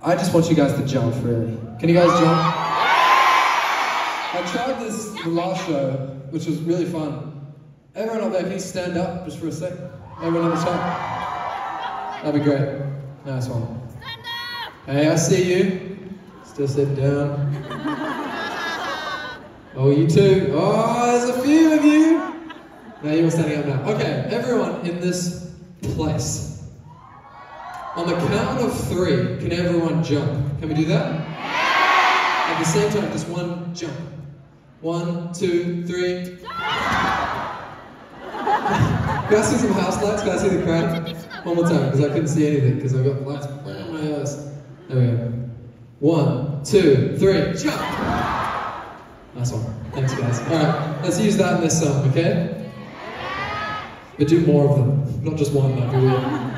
I just want you guys to jump, really. Can you guys jump? I tried this the last show, which was really fun. Everyone up there, can you stand up just for a sec? Everyone on the top. That'd be great. Nice one. Hey, I see you. Still sitting down. Oh, you too. Oh, there's a few of you. Now you're standing up now. Okay, everyone in this place. On the count of three, can everyone jump? Can we do that? Yeah! At the same time, just one jump. One, two, three. Can I see some house lights? Can I see the crowd? One more time, because I couldn't see anything, because I've got lights on my eyes. There we go. One, two, three, jump! Nice one. Thanks, guys. Alright, let's use that in this song, okay? But do more of them, not just one, that'd be weird.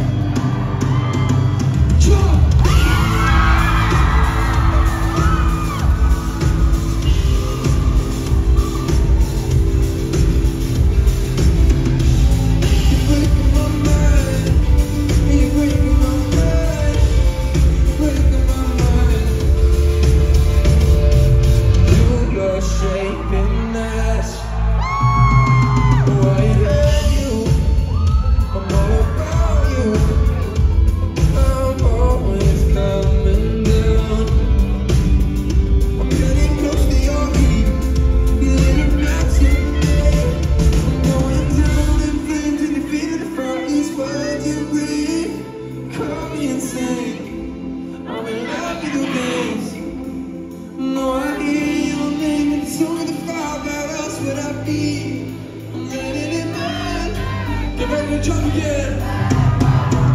again.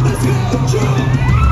Let's go, jump!